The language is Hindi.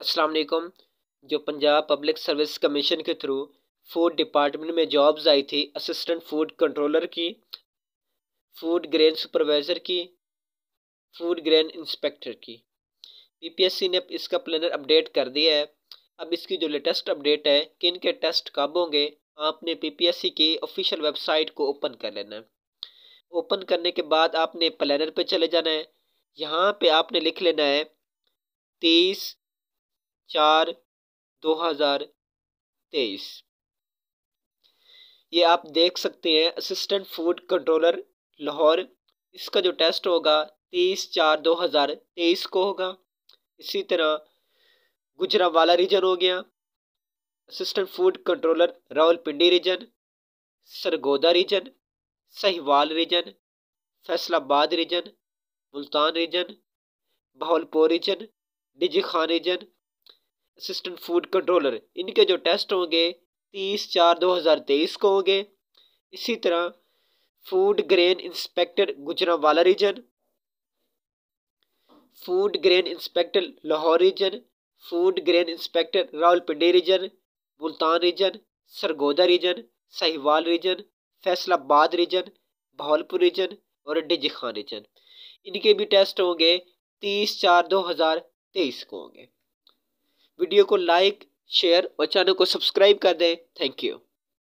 अस्सलाम वालेकुम जो पंजाब पब्लिक सर्विस कमीशन के थ्रू फ़ूड डिपार्टमेंट में जॉब्स आई थी असिस्टेंट फ़ूड कंट्रोलर की फ़ूड ग्रेन सुपरवाइज़र की फ़ूड ग्रेन इंस्पेक्टर की। पीपीएससी ने इसका प्लानर अपडेट कर दिया है। अब इसकी जो लेटेस्ट अपडेट है कि इनके टेस्ट कब होंगे, आपने पीपीएससी की ऑफिशियल वेबसाइट को ओपन कर लेना है। ओपन करने के बाद आपने प्लानर पे चले जाना है। यहाँ पे आपने लिख लेना है तीस चार दो हज़ार तेईस। ये आप देख सकते हैं असिस्टेंट फ़ूड कंट्रोलर लाहौर। इसका जो टेस्ट होगा, तीस चार दो हज़ार तेईस को होगा। इसी तरह गुजरावाला रीजन हो गया assistant food controller Rawalpindi region Sargodha region Sahiwal region Faisalabad region Multan region Bahawalpur region DG Khan region assistant food controller इनके जो टेस्ट होंगे, तीस चार दो हज़ार तेईस को होंगे। इसी तरह food grain inspector Gujranwala region food grain inspector Lahore region food grain inspector Rawalpindi region Multan region Sargodha region Sahiwal region Faisalabad region Bahawalpur region और डिजी खान रीजन इनके भी टेस्ट होंगे, तीस चार दो हज़ार तेईस को होंगे। वीडियो को लाइक शेयर और चैनल को सब्सक्राइब कर दें। Thank you.